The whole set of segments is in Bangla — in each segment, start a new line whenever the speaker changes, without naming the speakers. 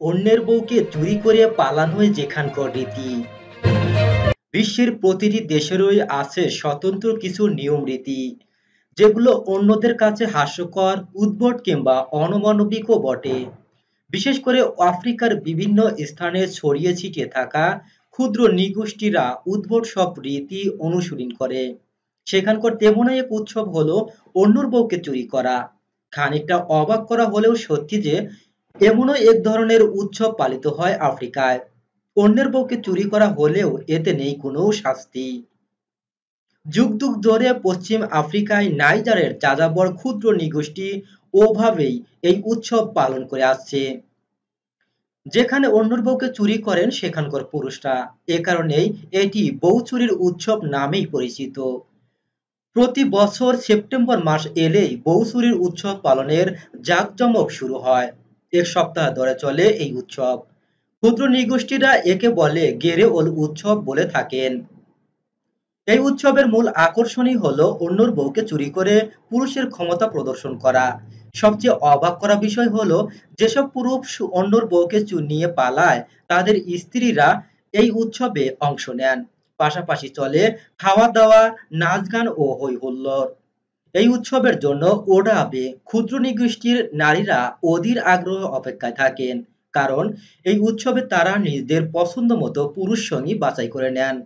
অন্যের বউকে চুরি করে পালানোই যেখানকার রীতি। বিশ্বের প্রতিটি দেশেরই আছে স্বতন্ত্র কিছু নিয়ম রীতি, যেগুলো অন্যদের কাছে হাস্যকর, উদ্ভট কিংবা অনমানবিকও বটে। বিশেষ করে আফ্রিকার বিভিন্ন স্থানে ছড়িয়ে ছিটিয়ে থাকা ক্ষুদ্র নিগোষ্ঠীরা উদ্ভট সব রীতি অনুসরণ করে। সেখানকার তেমন এক উৎসব হলো অন্যর বউকে চুরি করা। খানিকটা অবাক করা হলেও সত্যি যে এমনও এক ধরনের উৎসব পালিত হয় আফ্রিকায়। অন্যের বউকে চুরি করা হলেও এতে নেই কোনো শাস্তি। যুগ যুগ ধরে পশ্চিম আফ্রিকায় নাইজারের যাযাবর ক্ষুদ্র নিগোষ্ঠী ওভাবেই এই উৎসব পালন করে আসছে। যেখানে অন্যর বউকে চুরি করেন সেখানকার পুরুষরা। এ কারণেই এটি বউ চুরির উৎসব নামেই পরিচিত। প্রতি বছর সেপ্টেম্বর মাস এলেই বউ চুরির উৎসব পালনের জাঁকজমক শুরু হয়। এক সপ্তাহ ধরে চলে এই উৎসব। ক্ষুদ্র নৃগোষ্ঠীরা একে বলে গেরে ওল উৎসব বলে থাকেন। এই উৎসবের মূল আকর্ষণই হলো অন্যর বউকে চুরি করে পুরুষের ক্ষমতা প্রদর্শন করা। সবচেয়ে অবাক করা বিষয় হলো, যেসব পুরুষ অন্যর বউকে নিয়ে পালায়, তাদের স্ত্রীরা এই উৎসবে অংশ নেন। পাশাপাশি চলে খাওয়া দাওয়া নাচ গান ও হই হুল্লোড় এই উৎসবের জন্য ওডাবে ক্ষুদ্র নিগোষ্ঠীর নারীরা অধীর আগ্রহ অপেক্ষায় থাকেন। কারণ এই উৎসবে তারা নিজেদের পছন্দ মতো পুরুষ সঙ্গী বাছাই করে নেন।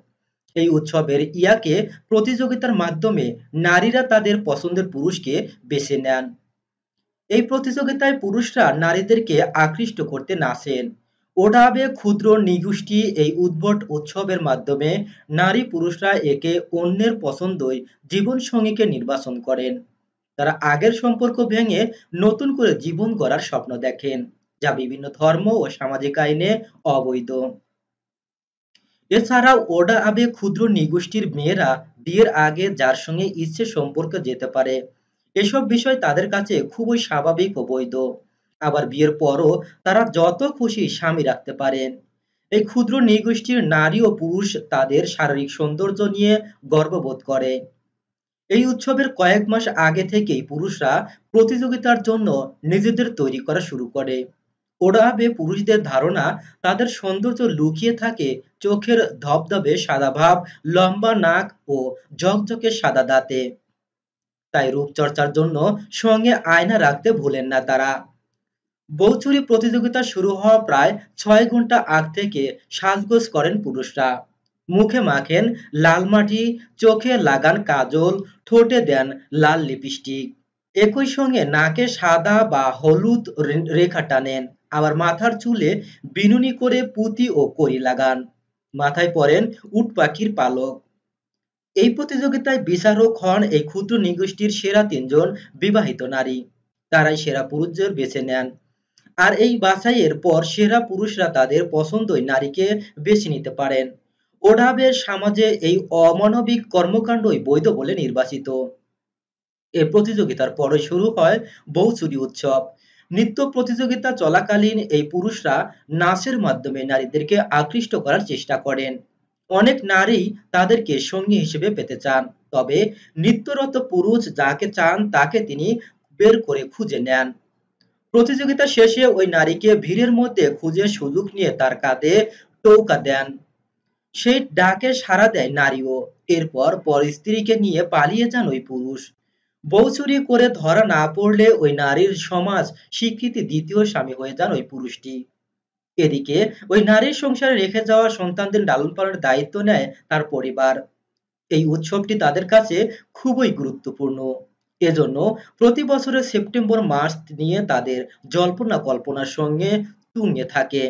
এই উৎসবের ইয়াকে প্রতিযোগিতার মাধ্যমে নারীরা তাদের পছন্দের পুরুষকে বেছে নেন। এই প্রতিযোগিতায় পুরুষরা নারীদেরকে আকৃষ্ট করতে নাচেন। ওডাবে ক্ষুদ্র নিগোষ্ঠী এই উদ্ভট উৎসবের মাধ্যমে নারী পুরুষরা একে অন্যের পছন্দই জীবনসঙ্গীকে নির্বাচন করেন। তারা আগের সম্পর্ক ভেঙে নতুন করে জীবন গড়ার স্বপ্ন দেখেন, যা বিভিন্ন ধর্ম ও সামাজিক আইনে অবৈধ। এছাড়াও ওডা আবে ক্ষুদ্র নিগোষ্ঠীর মেয়েরা বিয়ের আগে যার সঙ্গে ইচ্ছে সম্পর্কে যেতে পারে, এসব বিষয় তাদের কাছে খুবই স্বাভাবিক ও বৈধ। আবার বিয়ের পরও তারা যত খুশি স্বামী রাখতে পারেন। এই ক্ষুদ্র নৃগোষ্ঠীর নারী ও পুরুষ তাদের শারীরিক সৌন্দর্য নিয়ে গর্ববোধ করে। এই উৎসবের কয়েক মাস আগে থেকেই পুরুষরা প্রতিযোগিতার জন্য নিজেদের তৈরি করা শুরু করে। ওরাবে পুরুষদের ধারণা, তাদের সৌন্দর্য লুকিয়ে থাকে চোখের ধবধবে সাদা ভাব, লম্বা নাক ও ঝকঝকে সাদা দাঁতে। তাই রূপচর্চার জন্য সঙ্গে আয়না রাখতে ভুলেন না তারা। বৌচুরি প্রতিযোগিতা শুরু হওয়া প্রায় ছয় ঘণ্টা আগ থেকে সাজগোজ করেন পুরুষরা। মুখে মাখেন লাল মাটি, চোখে লাগান কাজল, ঠোঁটে দেন লাল লিপস্টিক। একই সঙ্গে নাকে সাদা বা হলুদ রেখা টানেন। আবার মাথার চুলে বিনুনি করে পুঁতি ও করি লাগান। মাথায় পরেন উট পাখির পালক। এই প্রতিযোগিতায় বিচারক হন এই ক্ষুদ্র নিগোষ্ঠীর সেরা তিনজন বিবাহিত নারী। তারাই সেরা পুরুষদের বেছে নেন। আর এই বাছাইয়ের পর সেরা পুরুষরা তাদের পছন্দই নারীকে বেছে নিতে পারেন। ওডাবের সমাজে এই অমানবিক কর্মকাণ্ডই বৈধ বলে নির্বাচিত। এ প্রতিযোগিতার পরে শুরু হয় বউ চুরি উৎসব। নৃত্য প্রতিযোগিতা চলাকালীন এই পুরুষরা নাচের মাধ্যমে নারীদেরকে আকৃষ্ট করার চেষ্টা করেন। অনেক নারী তাদেরকে সঙ্গী হিসেবে পেতে চান, তবে নৃত্যরত পুরুষ যাকে চান তাকে তিনি বের করে খুঁজে নেন। প্রতিযোগিতা শেষে ওই নারীকে ভিড়ের মধ্যে খুঁজে সুযোগ নিয়ে তার কাঁধে টৌকা দেন। সেই ডাকে সাড়া দেয় নারীও। এরপর পর স্ত্রীকে নিয়ে পালিয়ে যান ওই পুরুষ। বউ চুরি করে ধরা না পড়লে ওই নারীর সমাজ স্বীকৃতি দ্বিতীয় স্বামী হয়ে যান ওই পুরুষটি। এদিকে ওই নারীর সংসারে রেখে যাওয়া সন্তানদের লালন পালনের দায়িত্ব নেয় তার পরিবার। এই উৎসবটি তাদের কাছে খুবই গুরুত্বপূর্ণ। এজন্য প্রতি বছরের সেপ্টেম্বর মাস নিয়ে তাদের জল্পনা কল্পনার সঙ্গে তুঙ্গে থাকে।